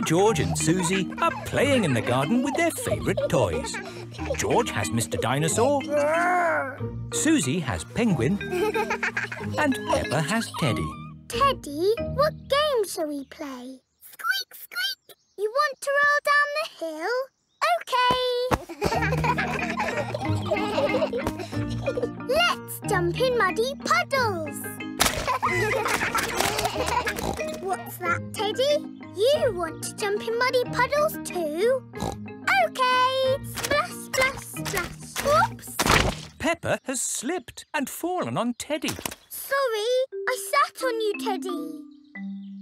George and Susie are playing in the garden with their favourite toys. George has Mr Dinosaur, Susie has Penguin and Peppa has Teddy. Teddy, what game shall we play? Squeak, squeak! You want to roll down the hill? OK! Let's jump in muddy puddles! What's that, Teddy? You want to jump in muddy puddles too? OK! Splash, splash, splash. Oops! Peppa has slipped and fallen on Teddy. Sorry, I sat on you, Teddy.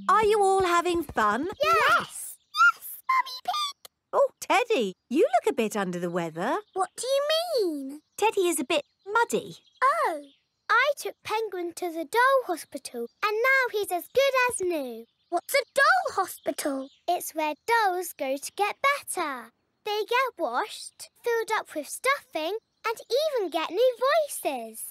Are you all having fun? Yes! Yes, Mummy Pig! Oh, Teddy, you look a bit under the weather. What do you mean? Teddy is a bit muddy. Oh, I took Penguin to the doll hospital and now he's as good as new. What's a doll hospital? It's where dolls go to get better. They get washed, filled up with stuffing and even get new voices.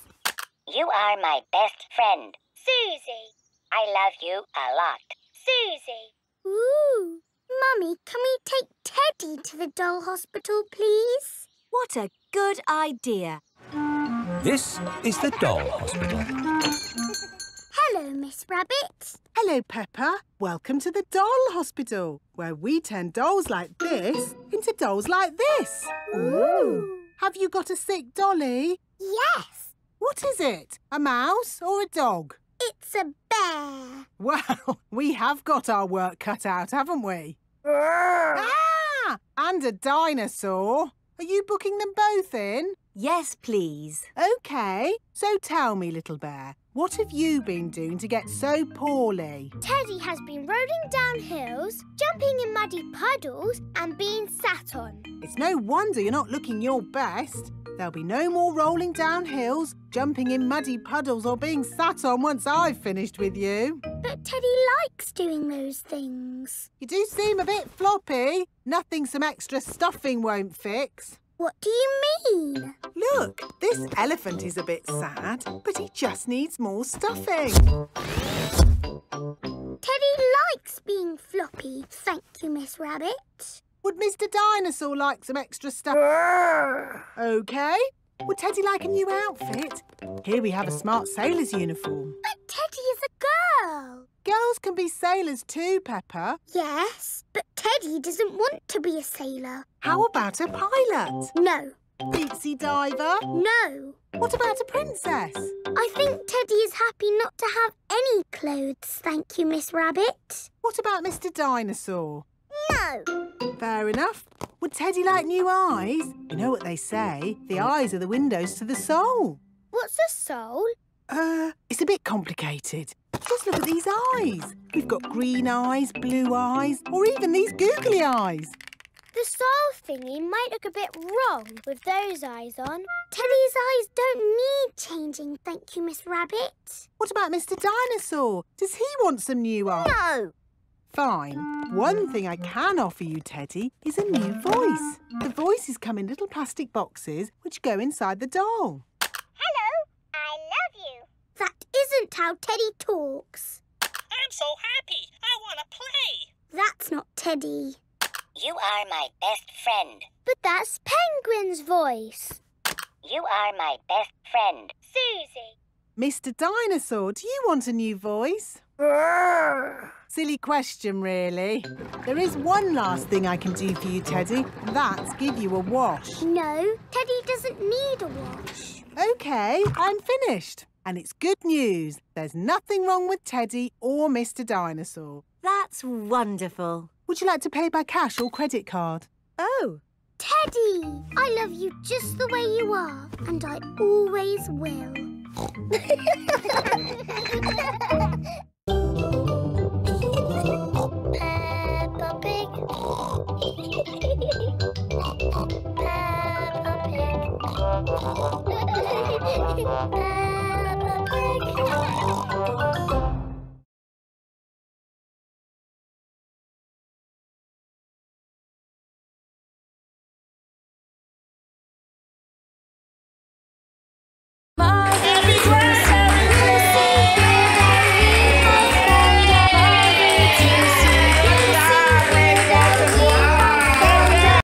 You are my best friend. Susie. I love you a lot. Susie. Ooh. Mummy, can we take Teddy to the doll hospital, please? What a good idea. This is the doll hospital. Hello, Miss Rabbit. Hello, Peppa. Welcome to the doll hospital, where we turn dolls like this into dolls like this. Ooh. Have you got a sick dolly? Yes, What is it? A mouse or a dog? it's a bear. Well, we have got our work cut out, haven't we? Ah! And a dinosaur. Are you booking them both in? Yes, please. OK. So tell me, little bear, what have you been doing to get so poorly? Teddy has been rolling down hills, jumping in muddy puddles and being sat on. It's no wonder you're not looking your best. There'll be no more rolling down hills, jumping in muddy puddles or being sat on once I've finished with you. But Teddy likes doing those things. You do seem a bit floppy. Nothing some extra stuffing won't fix. What do you mean? Look, this elephant is a bit sad, but he just needs more stuffing. Teddy likes being floppy, thank you, Miss Rabbit. Would Mr Dinosaur like some extra stuff? OK. Would Teddy like a new outfit? Here we have a smart sailor's uniform. But Girls can be sailors too, Peppa. Yes, but Teddy doesn't want to be a sailor. How about a pilot? No, Deep sea diver? no. What about a princess? I think Teddy is happy not to have any clothes, thank you, Miss Rabbit. What about Mr Dinosaur? No. Fair enough. Would Teddy like new eyes? You know what they say, the eyes are the windows to the soul. What's a soul? Uh, it's a bit complicated. Just look at these eyes. We've got green eyes, blue eyes, or even these googly eyes. The soul thingy might look a bit wrong with those eyes on. Teddy's eyes don't need changing, thank you, Miss Rabbit. What about Mr Dinosaur? Does he want some new eyes? No. Fine. One thing I can offer you, Teddy, is a new voice. The voices come in little plastic boxes which go inside the doll. Hello, I love you. That isn't how Teddy talks. I'm so happy. I want to play. That's not Teddy. You are my best friend. But that's Penguin's voice. You are my best friend. Susie. Mr Dinosaur, do you want a new voice? Silly question, really. There is one last thing I can do for you, Teddy. That's give you a wash. No, Teddy doesn't need a wash. OK, I'm finished. And it's good news. There's nothing wrong with Teddy or Mr Dinosaur. That's wonderful. Would you like to pay by cash or credit card? Oh, Teddy, I love you just the way you are, and I always will. Peppa Pig. Peppa Pig. Peppa Pig. うん。